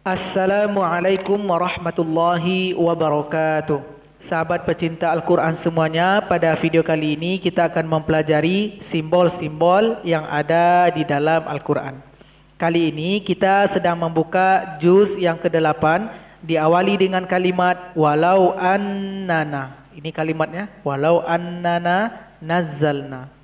Assalamualaikum warahmatullahi wabarakatuh. Sahabat pecinta Al-Quran semuanya, pada video kali ini kita akan mempelajari simbol-simbol yang ada di dalam Al-Quran. Kali ini kita sedang membuka juz yang ke-8 diawali dengan kalimat walau annana. Ini kalimatnya walau annana nazzalna.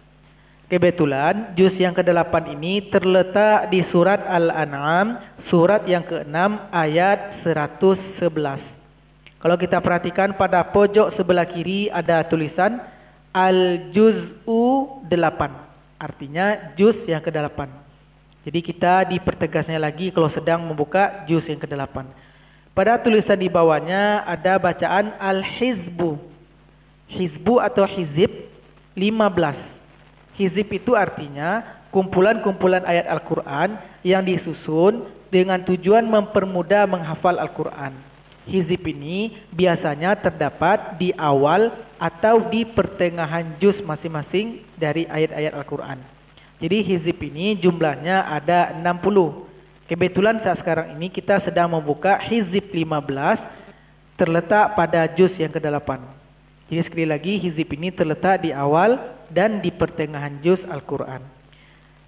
Kebetulan juz yang ke-8 ini terletak di surat Al-An'am, surat yang ke-6 ayat 111. Kalau kita perhatikan pada pojok sebelah kiri ada tulisan Al-Juz'u 8. Artinya juz yang ke-8. Jadi kita dipertegasnya lagi kalau sedang membuka juz yang ke-8. Pada tulisan di bawahnya ada bacaan Al-Hizbu. Hizbu atau hizib 15. Hizib itu artinya kumpulan-kumpulan ayat Al-Quran yang disusun dengan tujuan mempermudah menghafal Al-Quran. Hizib ini biasanya terdapat di awal atau di pertengahan juz masing-masing dari ayat-ayat Al-Quran. Jadi hizib ini jumlahnya ada 60. Kebetulan saat sekarang ini kita sedang membuka hizib 15 terletak pada juz yang ke-8. Jadi sekali lagi hizib ini terletak di awal dan di pertengahan juz Al-Quran.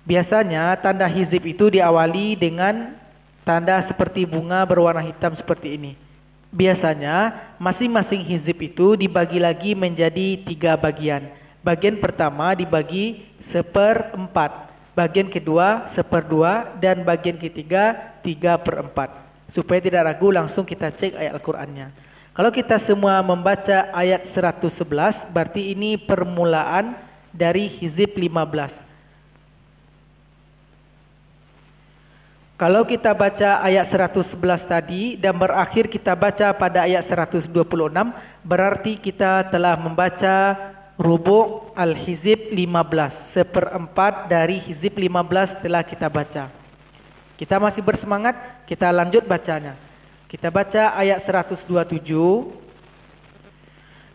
Biasanya tanda hizib itu diawali dengan tanda seperti bunga berwarna hitam seperti ini. Biasanya masing-masing hizib itu dibagi lagi menjadi tiga bagian. Bagian pertama dibagi seperempat, bagian kedua seperdua, dan bagian ketiga tiga perempat. Supaya tidak ragu langsung kita cek ayat Al-Qurannya. Kalau kita semua membaca ayat 111 berarti ini permulaan dari hizib 15. Kalau kita baca ayat 111 tadi dan berakhir kita baca pada ayat 126 berarti kita telah membaca rubuk al-hizib 15 seperempat dari hizib 15 telah kita baca. Kita masih bersemangat, kita lanjut bacanya. Kita baca ayat 127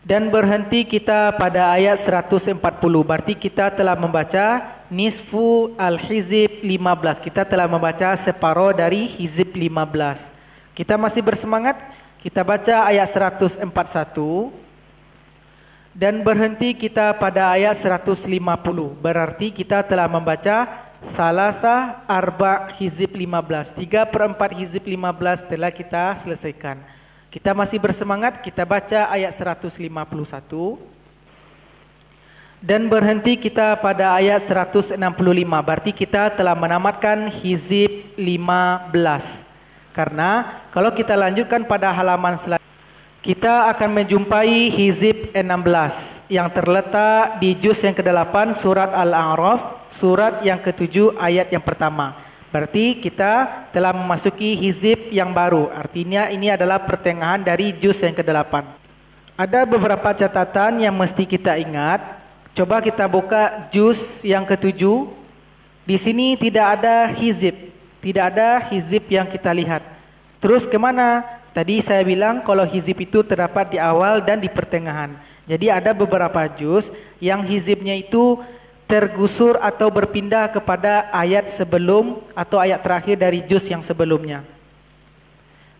dan berhenti kita pada ayat 140 berarti kita telah membaca nisfu al-hizib 15 kita telah membaca separuh dari hizib 15 kita masih bersemangat? Kita baca ayat 141 dan berhenti kita pada ayat 150 berarti kita telah membaca salasa arba hizib 15 3 per 4 hizib 15 telah kita selesaikan kita masih bersemangat, kita baca ayat 151 dan berhenti kita pada ayat 165. Berarti kita telah menamatkan hizib 15. Karena kalau kita lanjutkan pada halaman selanjutnya kita akan menjumpai hizib 16 yang terletak di juz yang ke-8 surat Al-A'raf, surat yang ke-7 ayat yang pertama. Berarti kita telah memasuki hizib yang baru. Artinya ini adalah pertengahan dari juz yang ke-8. Ada beberapa catatan yang mesti kita ingat. Coba kita buka juz yang ke-7. Di sini tidak ada hizib. Tidak ada hizib yang kita lihat. Terus ke mana? Tadi saya bilang kalau hizib itu terdapat di awal dan di pertengahan. Jadi ada beberapa juz yang hizibnya itu tergusur atau berpindah kepada ayat sebelum atau ayat terakhir dari juz yang sebelumnya.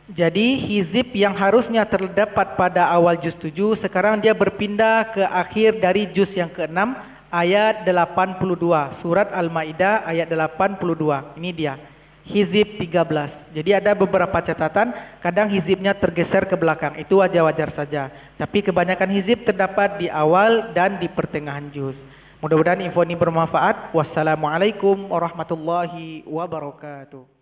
Jadi hizib yang harusnya terdapat pada awal juz 7 sekarang dia berpindah ke akhir dari juz yang ke-6 ayat 82 surat Al-Maidah ayat 82. Ini dia. Hizib 13. Jadi ada beberapa catatan, kadang hizibnya tergeser ke belakang. Itu wajar-wajar saja. Tapi kebanyakan hizib terdapat di awal dan di pertengahan juz. Mudah-mudahan info ini bermanfaat. Wassalamualaikum warahmatullahi wabarakatuh.